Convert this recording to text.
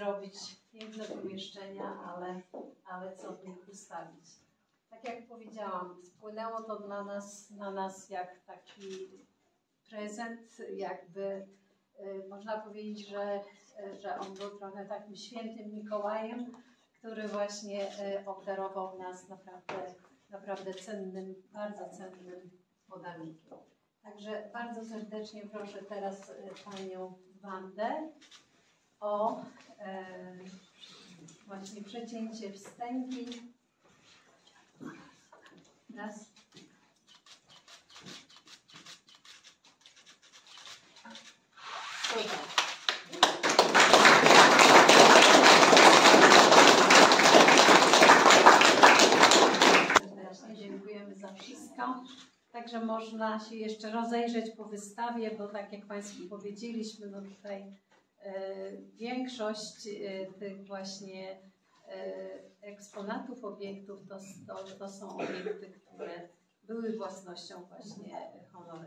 zrobić piękne pomieszczenia, ale, ale co w nich ustawić. Tak jak powiedziałam, spłynęło to dla nas, na nas jak taki prezent, jakby y, można powiedzieć, że, y, że on był trochę takim świętym Mikołajem, który właśnie y, obdarował nas naprawdę, naprawdę cennym, bardzo cennym podarunkiem. Także bardzo serdecznie proszę teraz Panią Wandę o e, właśnie przecięcie wstęgi. Raz. Super. Serdecznie dziękujemy za wszystko. Także można się jeszcze rozejrzeć po wystawie, bo tak jak Państwu powiedzieliśmy, no tutaj większość e, tych właśnie e, eksponatów, obiektów to, to, to są obiekty, które były własnością właśnie honory